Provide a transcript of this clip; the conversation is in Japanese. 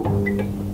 you